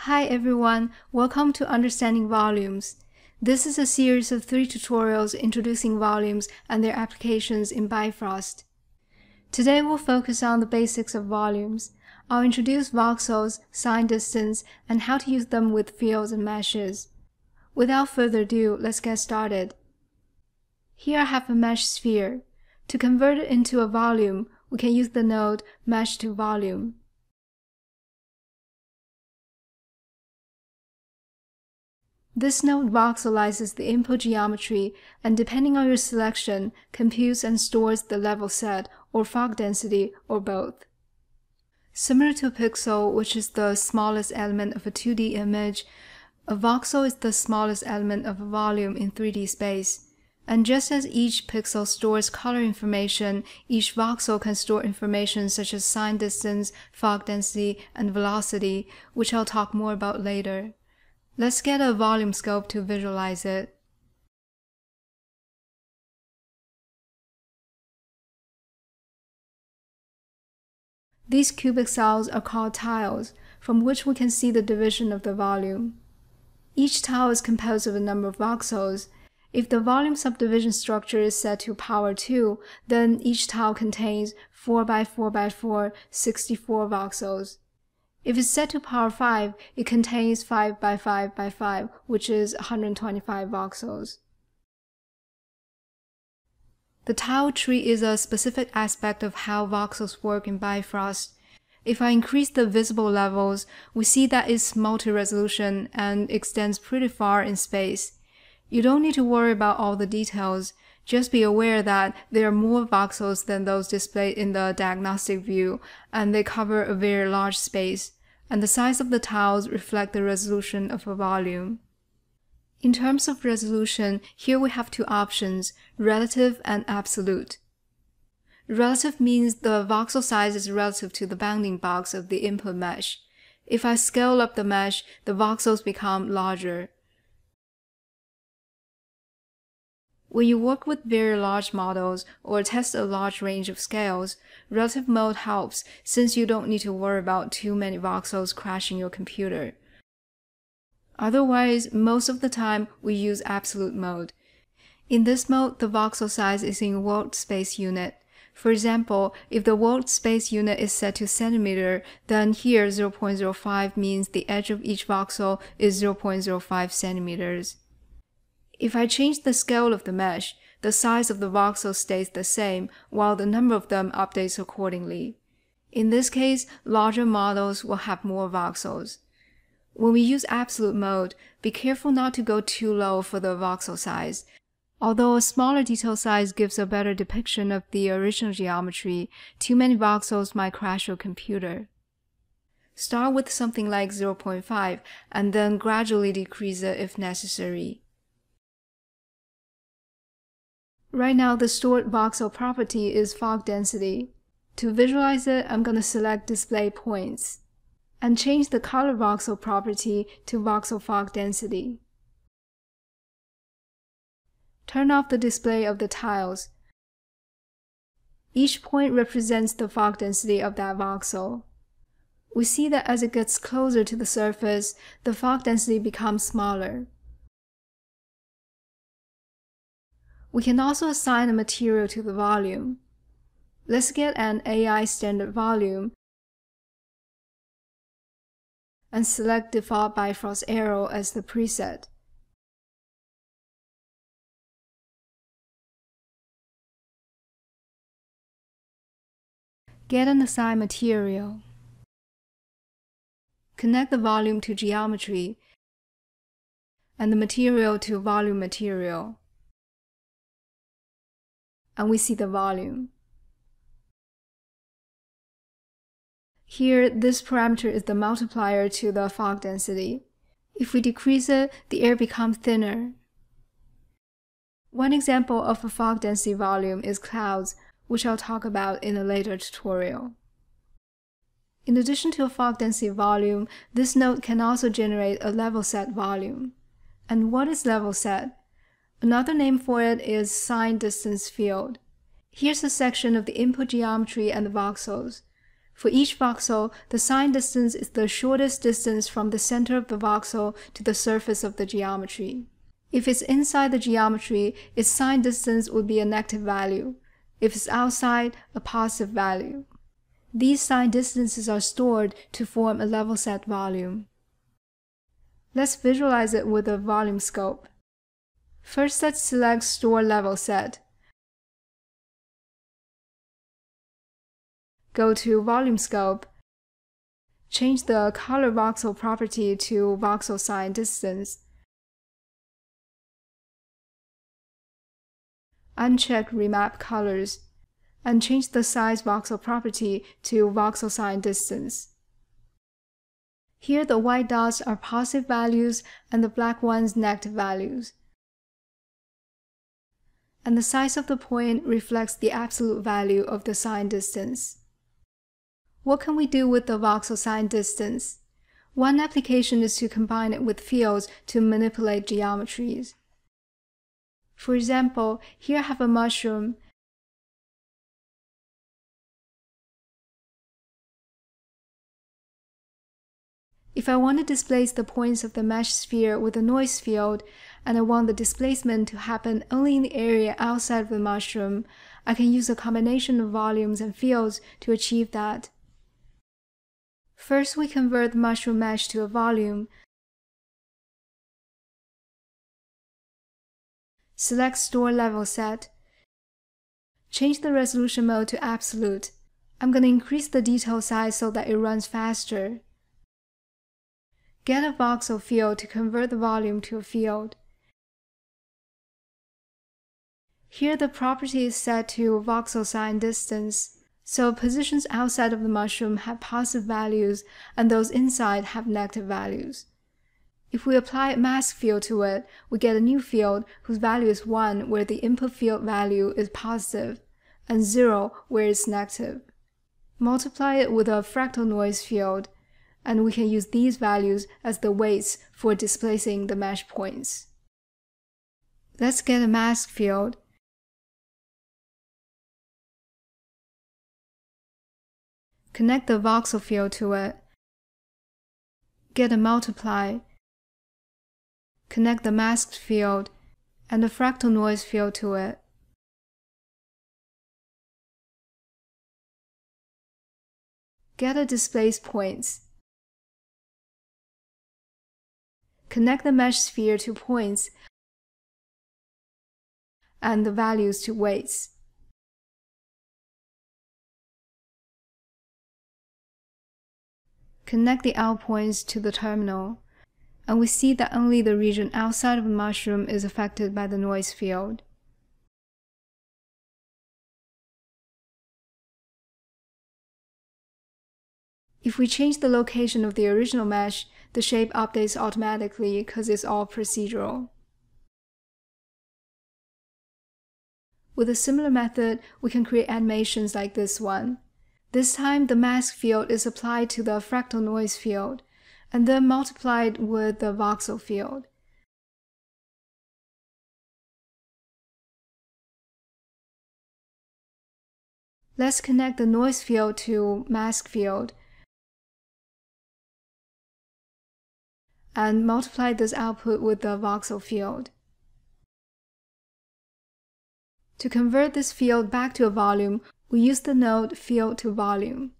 Hi everyone, welcome to Understanding Volumes. This is a series of three tutorials introducing volumes and their applications in Bifrost. Today we'll focus on the basics of volumes. I'll introduce voxels, sign distance, and how to use them with fields and meshes. Without further ado, let's get started. Here I have a mesh sphere. To convert it into a volume, we can use the node mesh to volume. This node voxelizes the input geometry and depending on your selection, computes and stores the level set or fog density or both. Similar to a pixel, which is the smallest element of a 2D image, a voxel is the smallest element of a volume in 3D space. And just as each pixel stores color information, each voxel can store information such as sign distance, fog density, and velocity, which I'll talk more about later. Let's get a volume scope to visualize it. These cubic cells are called tiles, from which we can see the division of the volume. Each tile is composed of a number of voxels. If the volume subdivision structure is set to power 2, then each tile contains 4 by 4 by 4, 64 voxels. If it's set to power 5, it contains 5 by 5 by 5, which is 125 voxels. The tile tree is a specific aspect of how voxels work in Bifrost. If I increase the visible levels, we see that it's multi-resolution and extends pretty far in space. You don't need to worry about all the details, just be aware that there are more voxels than those displayed in the diagnostic view, and they cover a very large space and the size of the tiles reflect the resolution of a volume. In terms of resolution, here we have two options, relative and absolute. Relative means the voxel size is relative to the bounding box of the input mesh. If I scale up the mesh, the voxels become larger. When you work with very large models or test a large range of scales, relative mode helps since you don't need to worry about too many voxels crashing your computer. Otherwise, most of the time we use absolute mode. In this mode, the voxel size is in world space unit. For example, if the world space unit is set to centimeter, then here 0.05 means the edge of each voxel is 0.05 centimeters. If I change the scale of the mesh, the size of the voxel stays the same, while the number of them updates accordingly. In this case, larger models will have more voxels. When we use absolute mode, be careful not to go too low for the voxel size. Although a smaller detail size gives a better depiction of the original geometry, too many voxels might crash your computer. Start with something like 0.5 and then gradually decrease it if necessary. Right now, the stored voxel property is fog density. To visualize it, I'm going to select Display Points and change the color voxel property to voxel fog density. Turn off the display of the tiles. Each point represents the fog density of that voxel. We see that as it gets closer to the surface, the fog density becomes smaller. We can also assign a material to the volume. Let's get an AI standard volume and select Default Bifrost Aero as the preset. Get an assigned material. Connect the volume to geometry and the material to volume material and we see the volume. Here, this parameter is the multiplier to the fog density. If we decrease it, the air becomes thinner. One example of a fog density volume is clouds, which I'll talk about in a later tutorial. In addition to a fog density volume, this node can also generate a level set volume. And what is level set? Another name for it is sign distance field. Here's a section of the input geometry and the voxels. For each voxel, the sign distance is the shortest distance from the center of the voxel to the surface of the geometry. If it's inside the geometry, its sign distance would be a negative value. If it's outside, a positive value. These sign distances are stored to form a level set volume. Let's visualize it with a volume scope. First, let's select Store Level Set. Go to Volume Scope. Change the Color Voxel property to Voxel Sign Distance. Uncheck Remap Colors and change the size voxel property to voxel sign distance. Here the white dots are positive values and the black ones negative values. And the size of the point reflects the absolute value of the sign distance. What can we do with the voxel sign distance? One application is to combine it with fields to manipulate geometries. For example, here I have a mushroom. If I want to displace the points of the mesh sphere with a noise field, and I want the displacement to happen only in the area outside of the mushroom, I can use a combination of volumes and fields to achieve that. First, we convert the mushroom mesh to a volume, Select Store Level Set. Change the resolution mode to absolute. I'm going to increase the detail size so that it runs faster. Get a voxel field to convert the volume to a field. Here the property is set to voxel sign distance, so positions outside of the mushroom have positive values and those inside have negative values. If we apply a mask field to it, we get a new field whose value is 1 where the input field value is positive, and 0 where it's negative. Multiply it with a fractal noise field, and we can use these values as the weights for displacing the mesh points. Let's get a mask field. Connect the voxel field to it. Get a multiply Connect the masked field and the fractal noise field to it. Get the displaced points. Connect the mesh sphere to points and the values to weights. Connect the out points to the terminal and we see that only the region outside of the mushroom is affected by the noise field. If we change the location of the original mesh, the shape updates automatically because it's all procedural. With a similar method, we can create animations like this one. This time, the mask field is applied to the fractal noise field and then multiplied with the voxel field. Let's connect the noise field to mask field and multiply this output with the voxel field. To convert this field back to a volume, we use the node field to volume.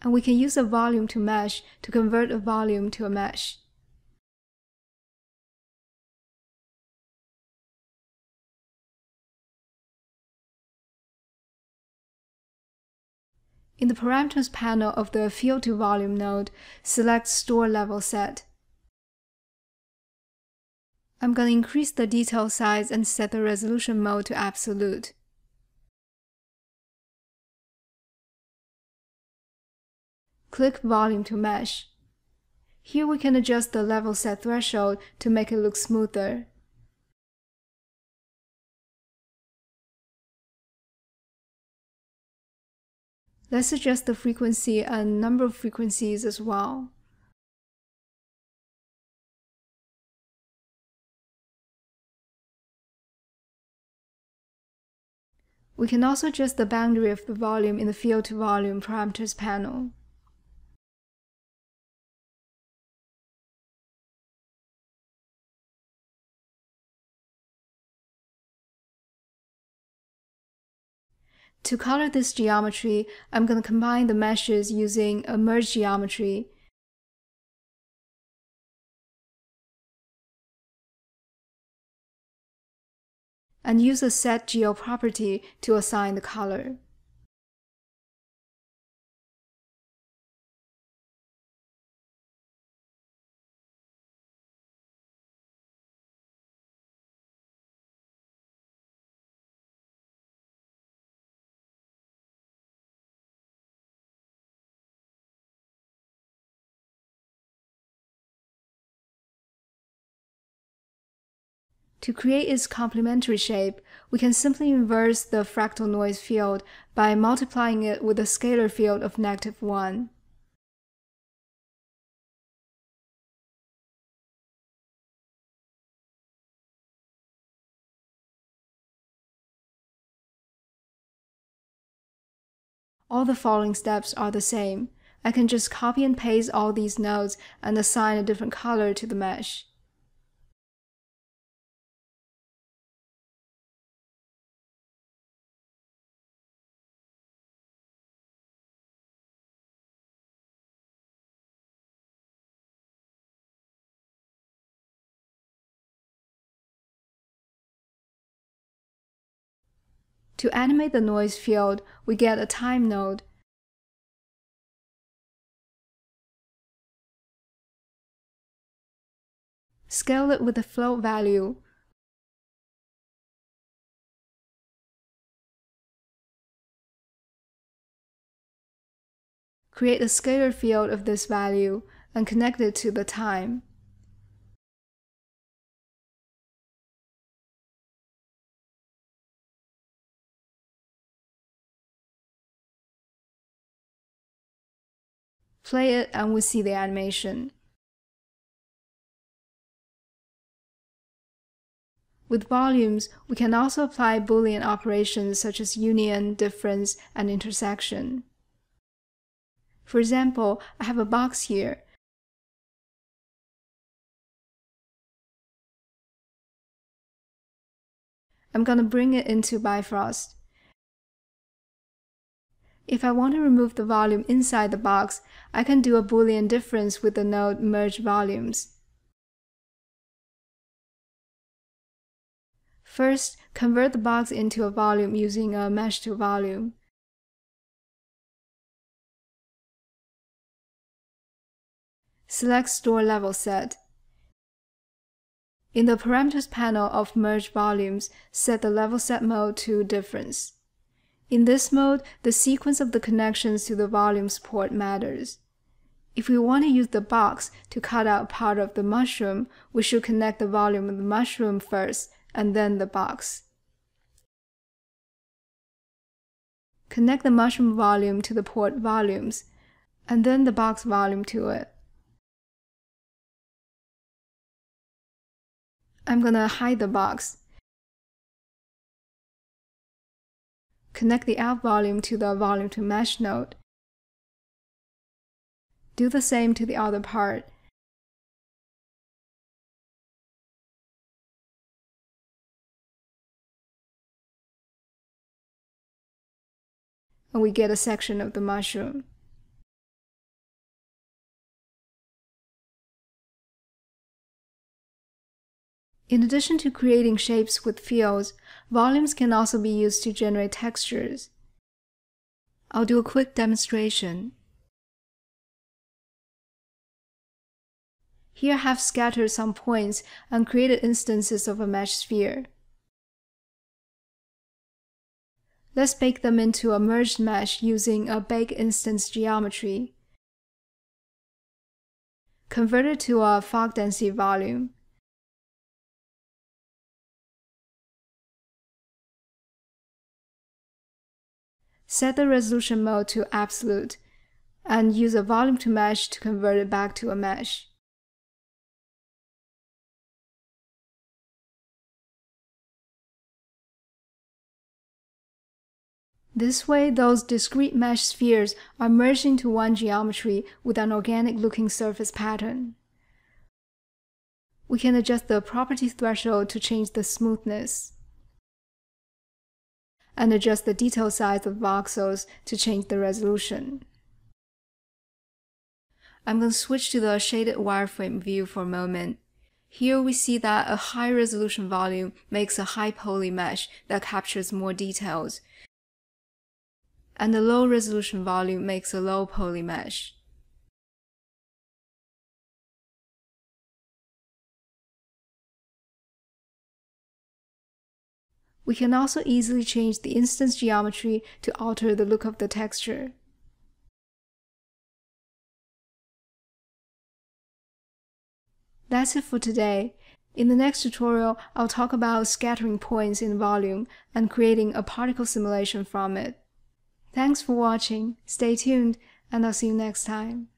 and we can use a volume to mesh to convert a volume to a mesh. In the parameters panel of the Field to Volume node, select Store Level Set. I'm going to increase the detail size and set the resolution mode to absolute. Click Volume to Mesh. Here we can adjust the level set threshold to make it look smoother. Let's adjust the frequency and number of frequencies as well. We can also adjust the boundary of the volume in the Field to Volume Parameters panel. To color this geometry, I'm going to combine the meshes using a merge geometry. And use a set geo property to assign the color. To create its complementary shape, we can simply inverse the fractal noise field by multiplying it with a scalar field of negative 1. All the following steps are the same. I can just copy and paste all these nodes and assign a different color to the mesh. To animate the noise field, we get a time node. Scale it with the float value. Create a scalar field of this value and connect it to the time. Play it and we see the animation. With volumes, we can also apply Boolean operations such as union, difference, and intersection. For example, I have a box here. I'm going to bring it into Bifrost. If I want to remove the volume inside the box, I can do a Boolean difference with the node merge volumes. First, convert the box into a volume using a mesh to volume. Select Store Level Set. In the Parameters panel of Merge Volumes, set the Level Set mode to Difference. In this mode, the sequence of the connections to the volumes port matters. If we want to use the box to cut out part of the mushroom, we should connect the volume of the mushroom first and then the box. Connect the mushroom volume to the port volumes, and then the box volume to it. I'm gonna hide the box Connect the out volume to the volume to mesh node. Do the same to the other part. And we get a section of the mushroom. In addition to creating shapes with fields, volumes can also be used to generate textures. I'll do a quick demonstration. Here I have scattered some points and created instances of a mesh sphere. Let's bake them into a merged mesh using a bake instance geometry. Convert it to a fog density volume. Set the resolution mode to absolute and use a volume to mesh to convert it back to a mesh. This way, those discrete mesh spheres are merged into one geometry with an organic looking surface pattern. We can adjust the property threshold to change the smoothness and adjust the detail size of voxels to change the resolution. I'm going to switch to the shaded wireframe view for a moment. Here we see that a high resolution volume makes a high poly mesh that captures more details, and a low resolution volume makes a low poly mesh. We can also easily change the instance geometry to alter the look of the texture. That's it for today. In the next tutorial, I'll talk about scattering points in volume and creating a particle simulation from it. Thanks for watching, stay tuned, and I'll see you next time.